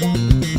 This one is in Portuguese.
Música